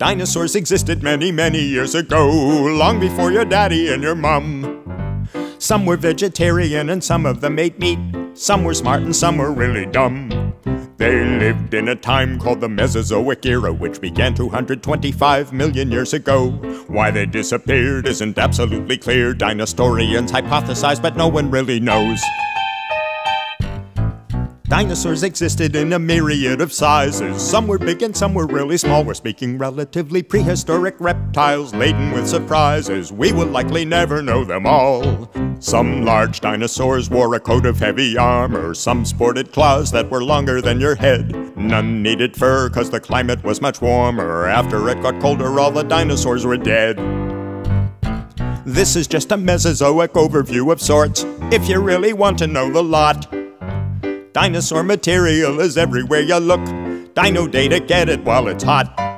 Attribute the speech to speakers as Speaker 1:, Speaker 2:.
Speaker 1: Dinosaurs existed many, many years ago, long before your daddy and your mum. Some were vegetarian and some of them ate meat. Some were smart and some were really dumb. They lived in a time called the Mesozoic era, which began 225 million years ago. Why they disappeared isn't absolutely clear. Dinosaurians hypothesize, but no one really knows. Dinosaurs existed in a myriad of sizes. Some were big and some were really small. We're speaking relatively prehistoric reptiles laden with surprises. We will likely never know them all. Some large dinosaurs wore a coat of heavy armor. Some sported claws that were longer than your head. None needed fur cause the climate was much warmer. After it got colder, all the dinosaurs were dead. This is just a Mesozoic overview of sorts, if you really want to know the lot. Dinosaur material is everywhere you look. Dino data, get it while it's hot.